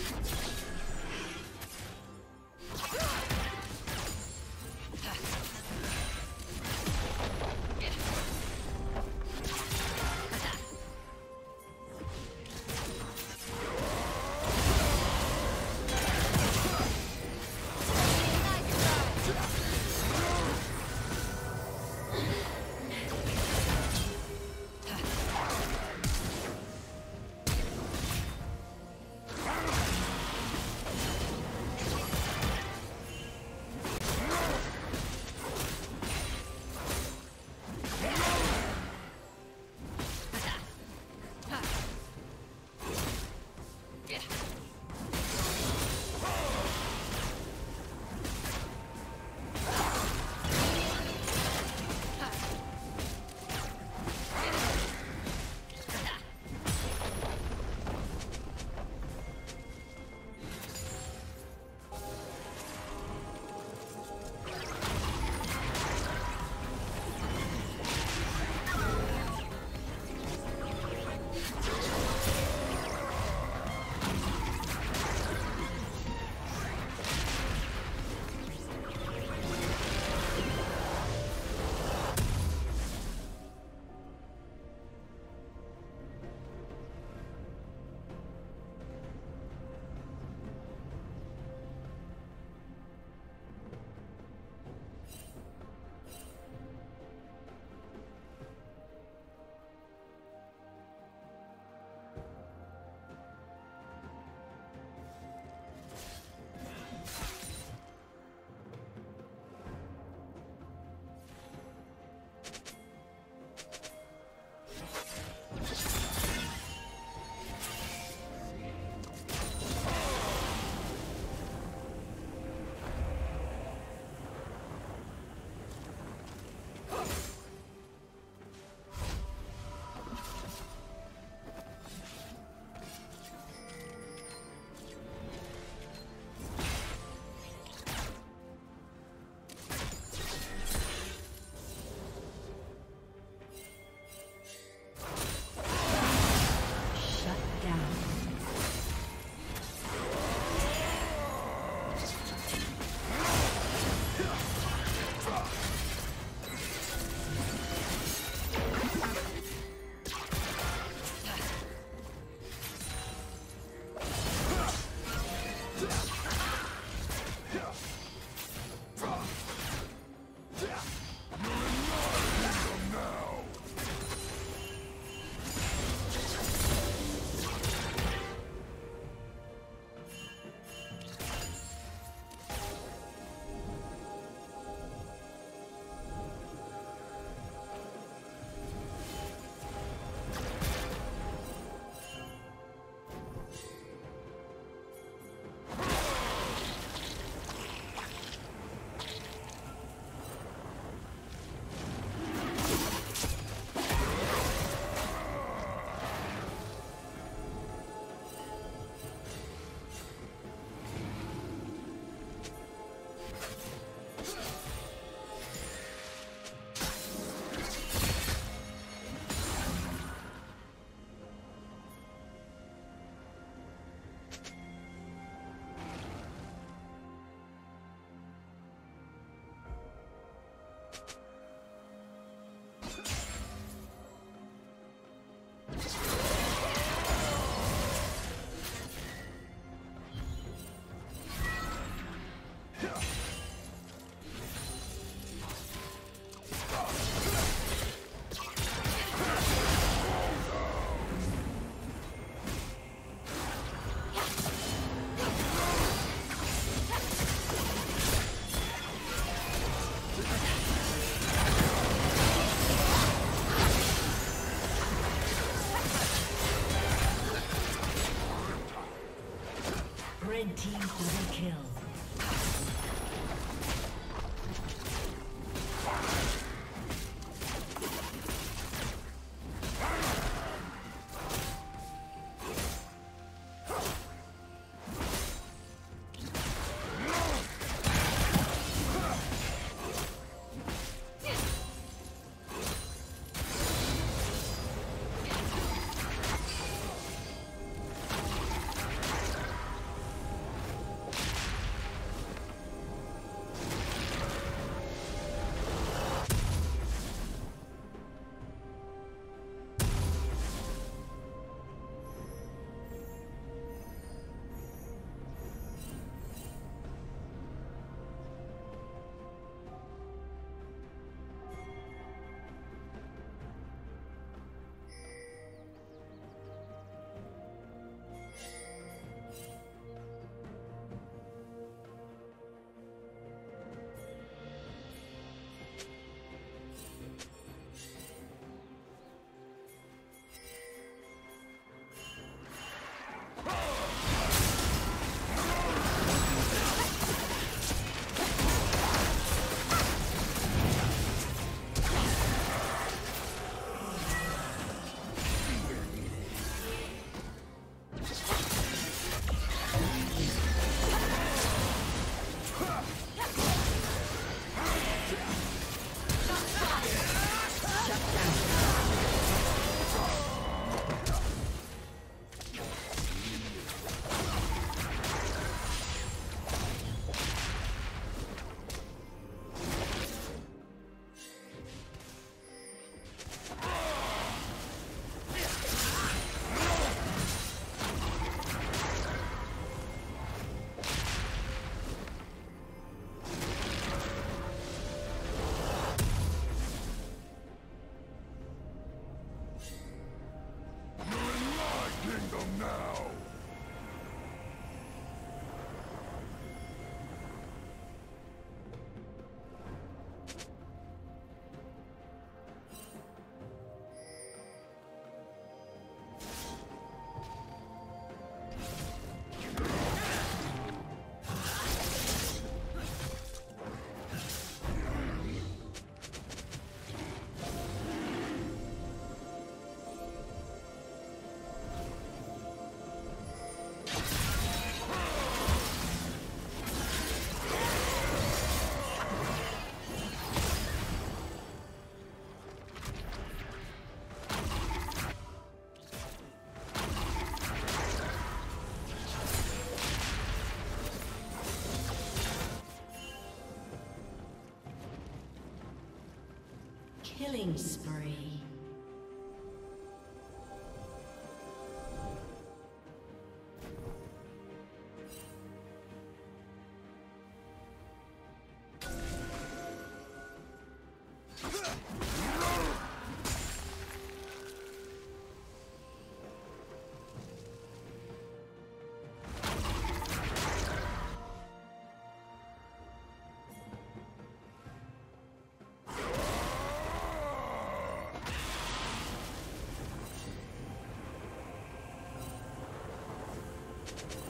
you kill. Killing spree. Blue team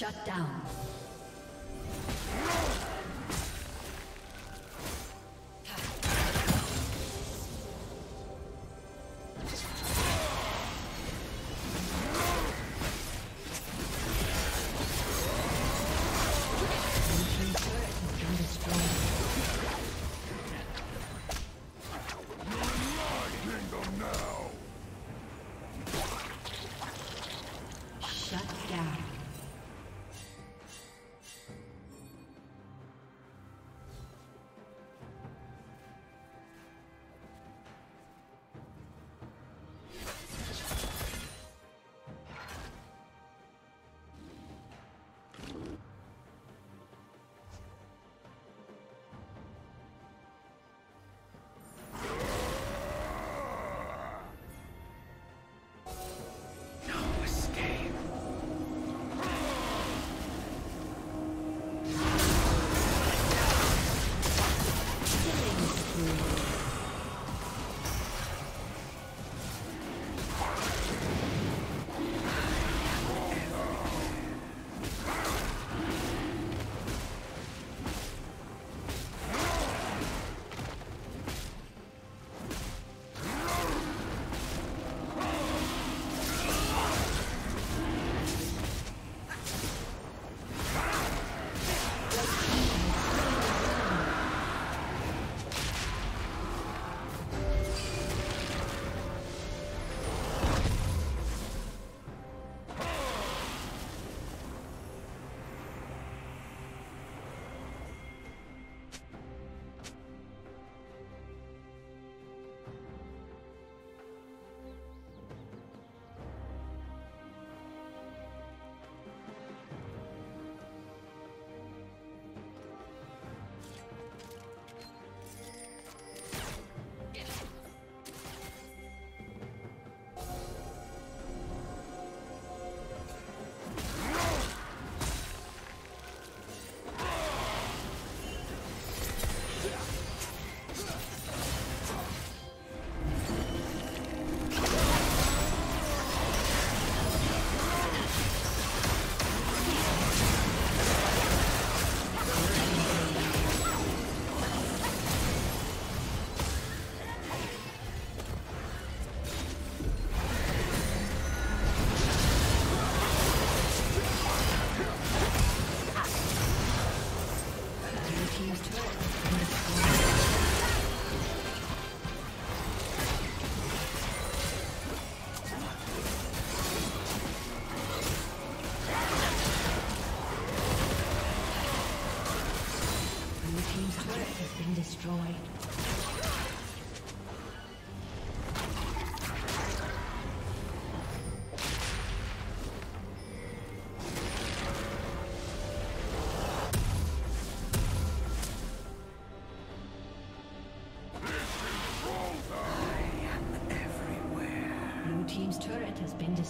Shut down.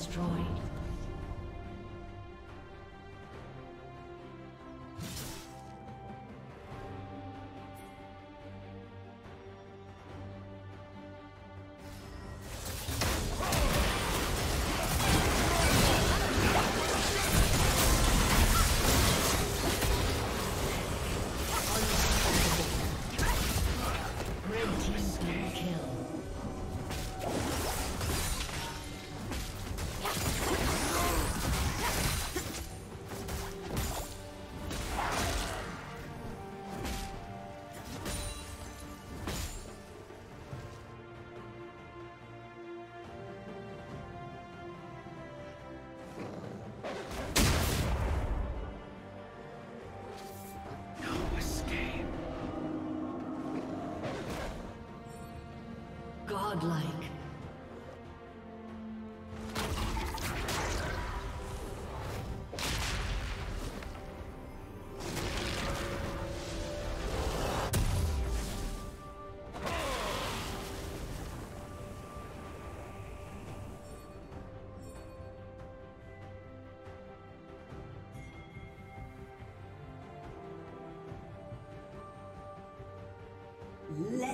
Destroyed.